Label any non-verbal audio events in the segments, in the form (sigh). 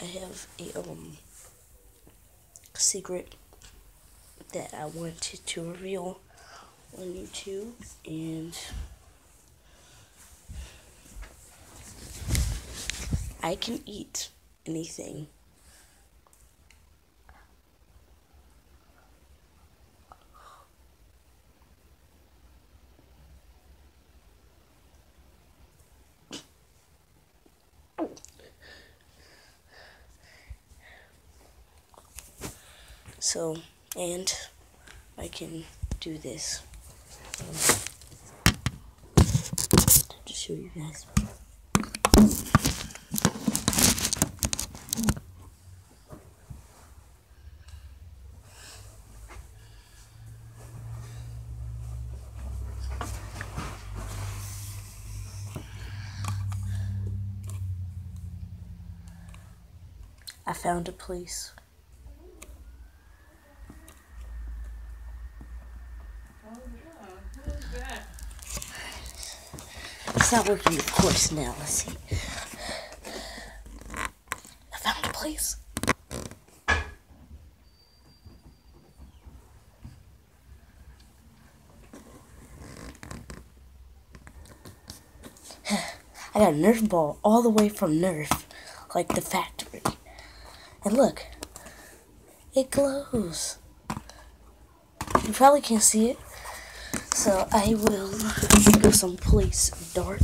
I have a um secret that I wanted to reveal on YouTube and I can eat anything. So, and I can do this. Um, to show you guys. I found a place. It's not working, of course, now. Let's see. I found a place. (sighs) I got a Nerf ball all the way from Nerf, like the factory. And look, it glows. You probably can't see it, so I will go someplace dark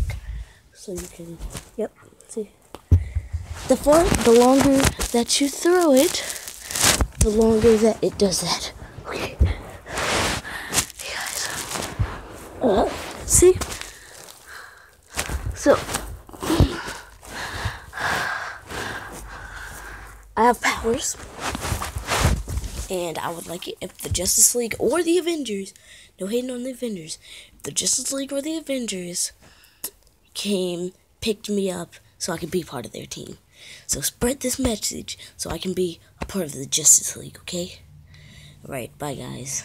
so you can. Yep, see. The far, the longer that you throw it, the longer that it does that. Okay. Hey guys. Uh, see? So. I have powers. And I would like it if the Justice League or the Avengers, no hating on the Avengers, if the Justice League or the Avengers came, picked me up so I could be part of their team. So spread this message so I can be a part of the Justice League, okay? Alright, bye guys.